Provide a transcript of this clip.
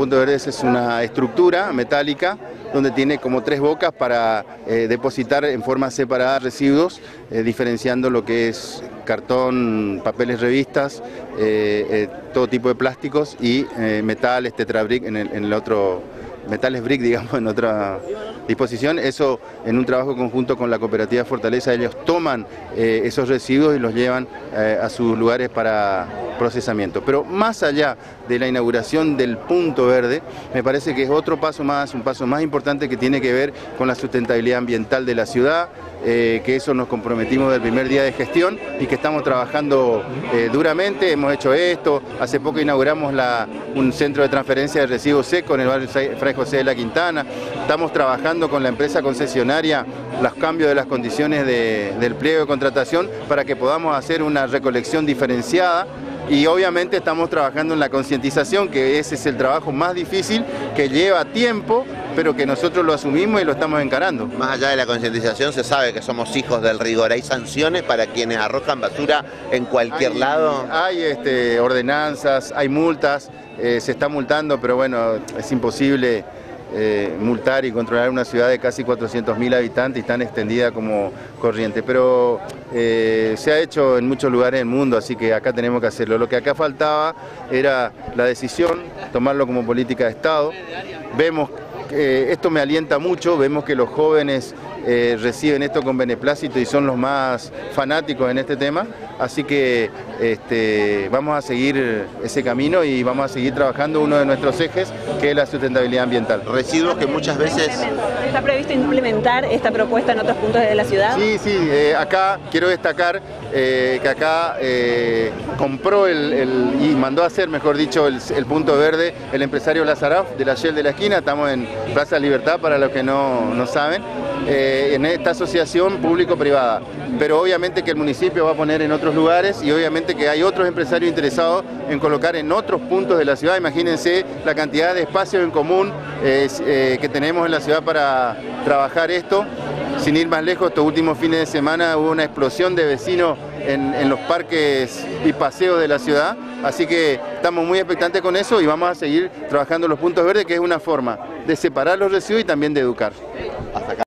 Punto Verde es una estructura metálica donde tiene como tres bocas para eh, depositar en forma separada residuos, eh, diferenciando lo que es cartón, papeles, revistas, eh, todo tipo de plásticos y metales, tetrabric en el, en el otro metales brick, digamos, en otra disposición. Eso en un trabajo conjunto con la cooperativa Fortaleza, ellos toman eh, esos residuos y los llevan eh, a sus lugares para procesamiento. Pero más allá de la inauguración del punto verde, me parece que es otro paso más, un paso más importante que tiene que ver con la sustentabilidad ambiental de la ciudad, eh, que eso nos comprometimos del primer día de gestión y que estamos trabajando duramente, hemos hecho esto, hace poco inauguramos un centro de transferencia de residuos secos en el barrio Fray José de la Quintana, estamos trabajando con la empresa concesionaria los cambios de las condiciones del pliego de contratación para que podamos hacer una recolección diferenciada y obviamente estamos trabajando en la concientización, que ese es el trabajo más difícil, que lleva tiempo, pero que nosotros lo asumimos y lo estamos encarando. Más allá de la concientización, se sabe que somos hijos del rigor. ¿Hay sanciones para quienes arrojan basura en cualquier lado? Hay este, ordenanzas, hay multas, eh, se está multando, pero bueno, es imposible eh, multar y controlar una ciudad de casi 400.000 habitantes y tan extendida como corriente. Pero eh, se ha hecho en muchos lugares del mundo, así que acá tenemos que hacerlo. Lo que acá faltaba era la decisión, tomarlo como política de Estado. Vemos que esto me alienta mucho, vemos que los jóvenes eh, reciben esto con beneplácito y son los más fanáticos en este tema, así que este, vamos a seguir ese camino y vamos a seguir trabajando uno de nuestros ejes, que es la sustentabilidad ambiental. Residuos que muchas veces... ¿Está previsto implementar esta propuesta en otros puntos de la ciudad? Sí, sí, eh, acá quiero destacar eh, que acá compró el, y mandó a hacer, mejor dicho, el, punto verde el empresario Lazaraf de la Shell de la esquina, estamos en Plaza Libertad para los que no, no saben. Eh, en esta asociación público-privada. Pero obviamente que el municipio va a poner en otros lugares y obviamente que hay otros empresarios interesados en colocar en otros puntos de la ciudad. Imagínense la cantidad de espacios en común eh, que tenemos en la ciudad para trabajar esto. Sin ir más lejos, estos últimos fines de semana hubo una explosión de vecinos en, los parques y paseos de la ciudad, así que estamos muy expectantes con eso y vamos a seguir trabajando los puntos verdes, que es una forma de separar los residuos y también de educar. Hasta acá.